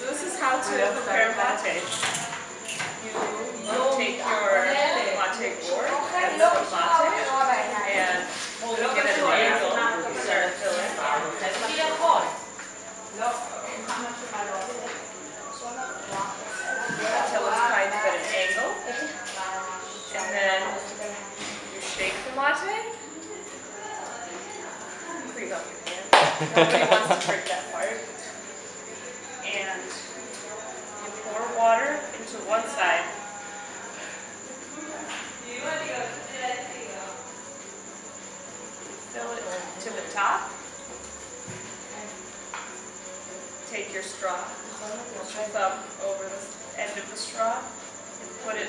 So this is how to prepare mate. You take your mate gourd and some mate and get it at an angle. You start to fill it until it's kind of at an angle. And then you shake the mate. Cream up your hand. Nobody wants to drink that part. And you pour into one side. Fill it to the top. Take your straw, your thumb over the end of the straw, and put it